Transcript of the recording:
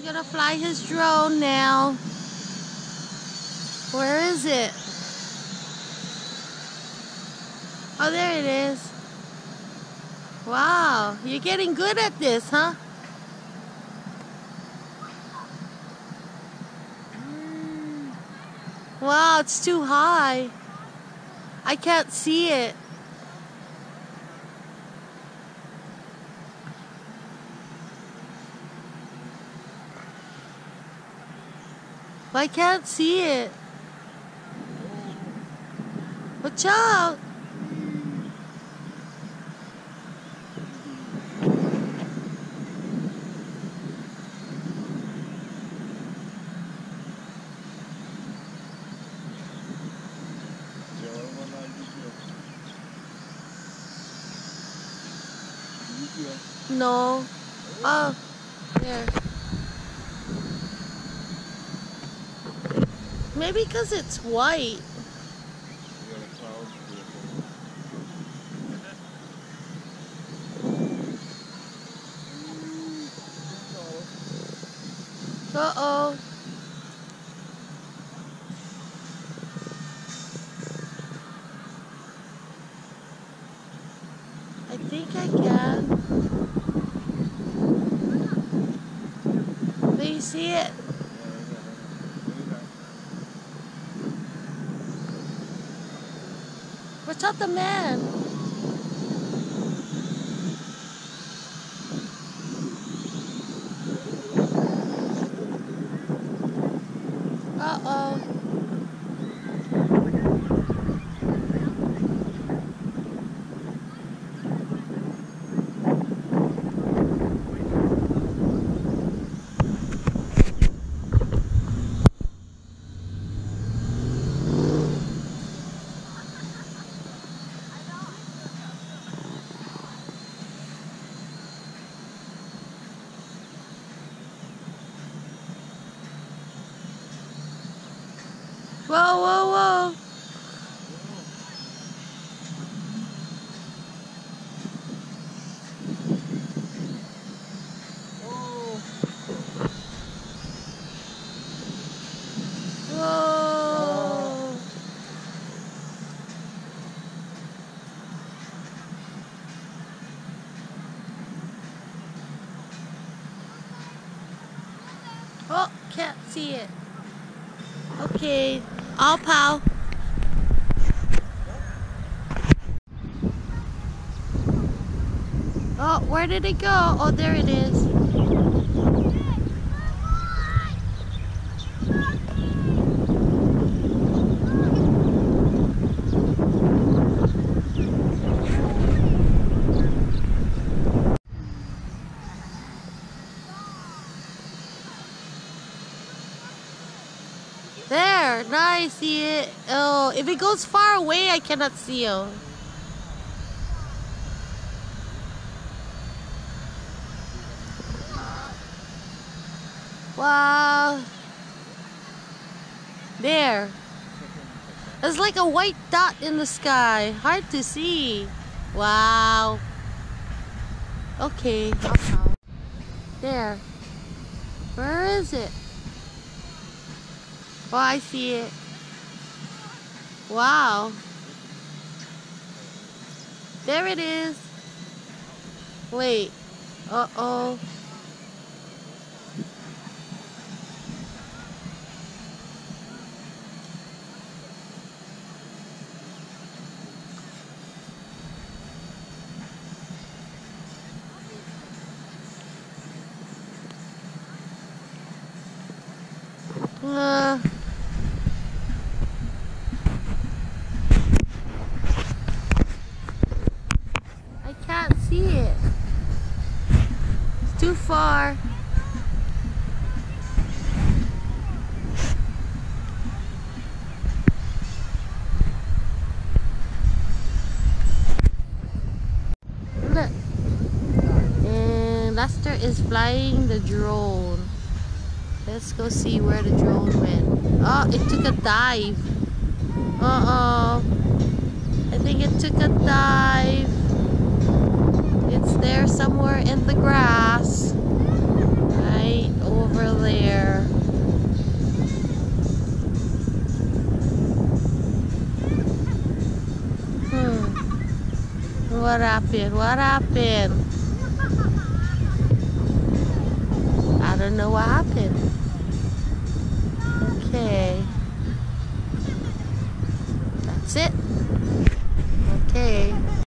He's gonna fly his drone now. Where is it? Oh, there it is. Wow, you're getting good at this, huh? Mm. Wow, it's too high. I can't see it. I can't see it. Watch out! No. Ah, oh, there. Maybe because it's white. We got a cloud beautiful. Uh oh. I think I can. Do you see it? Watch up, the man. Uh oh. Whoa, whoa, whoa. Oh, can't see it. Okay, all pal. Oh, where did it go? Oh, there it is. There, now I see it. Oh, if it goes far away, I cannot see it. Wow. There. It's like a white dot in the sky. Hard to see. Wow. Okay. There. Where is it? Oh, I see it. Wow. There it is. Wait. Uh-oh. Uh, I can't see it. It's too far. Look. And Lester is flying the drone. Let's go see where the drone went. Oh, it took a dive. Uh-oh. I think it took a dive there somewhere in the grass. Right over there. Hmm. What happened? What happened? I don't know what happened. Okay. That's it.